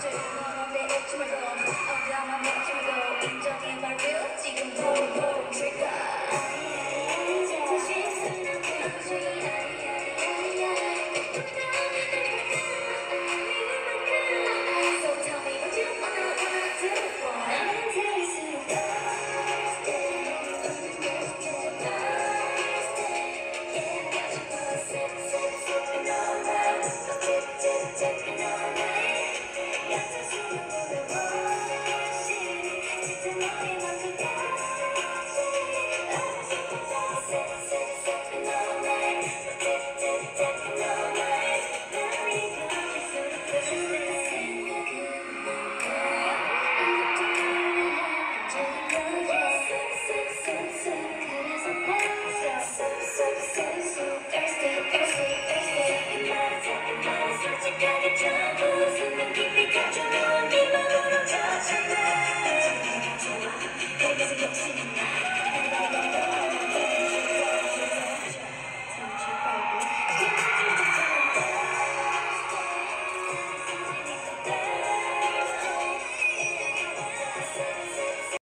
어제 너한테 애춤을 더 어디 아마 멋춤을 더 인정해 말 real 지금 보고